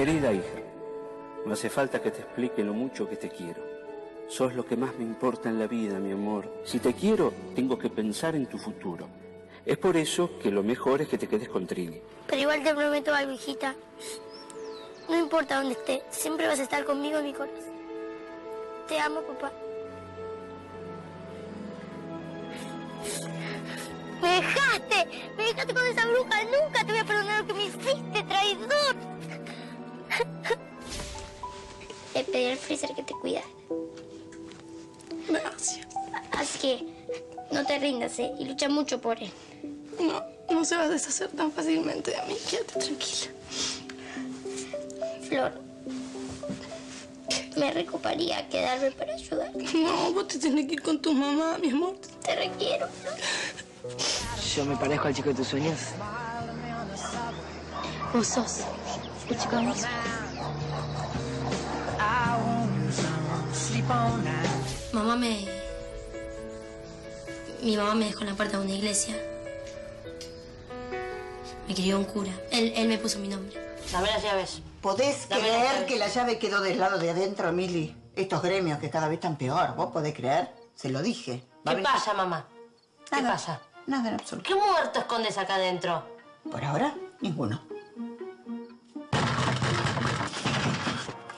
Querida hija, no hace falta que te explique lo mucho que te quiero. Sos lo que más me importa en la vida, mi amor. Si te quiero, tengo que pensar en tu futuro. Es por eso que lo mejor es que te quedes con Trini. Pero igual te prometo algo, hijita. No importa dónde esté, siempre vas a estar conmigo mi corazón. Te amo, papá. ¡Me dejaste! ¡Me dejaste con esa bruja! ¡Nunca te Le pedí al freezer que te cuidara. Gracias. Así que no te rindas, ¿eh? Y lucha mucho por él. No, no se va a deshacer tan fácilmente de mí. Quédate tranquila. Flor, me recoparía quedarme para ayudar. No, vos te tenés que ir con tu mamá, mi amor. Te requiero, Flor. Yo me parezco al chico de tus sueños. Vos sos el chico de mis sueños. Mamá me... Mi mamá me dejó en la puerta de una iglesia. Me crió un cura. Él, él me puso mi nombre. Dame las llaves. ¿Podés Dame creer que la llave quedó del lado de adentro, Mili? Estos gremios que cada vez están peor. ¿Vos podés creer? Se lo dije. ¿Qué pasa, mamá? ¿Qué Nada. pasa? Nada en absoluto. ¿Qué muerto escondes acá adentro? Por ahora, ninguno.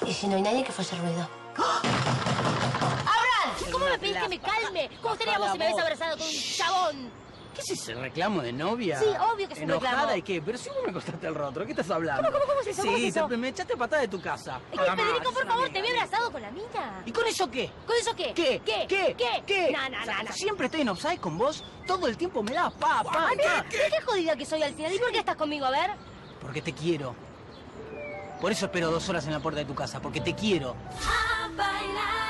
¿Y si no hay nadie que fuese ruido? ¿Cómo me pedís que me calme? ¿Cómo estaría vos si me habías abrazado con un chabón? ¿Qué es ese reclamo de novia? Sí, obvio que es un ¿Enojada reclamo. y qué? Pero si vos me costaste el rostro, ¿qué estás hablando? ¿Cómo, cómo, cómo eso? ¿Cómo Sí, es eso? te- me echaste patada de tu casa. Es que Federico, por favor, te había abrazado con la mina. ¿Y con eso qué? ¿Con eso qué? ¿Qué? ¿Qué? ¿Qué? ¿Qué? ¿Qué? No, no, no, no. Siempre estoy en offside con vos, todo el tiempo me das pa, pa, Ay, mira, pa. mira qué jodida que soy al final. ¿Y por qué estás conmigo? A ver. Porque te quiero. Por eso espero dos horas en la puerta de tu casa, porque te quiero. A bailar.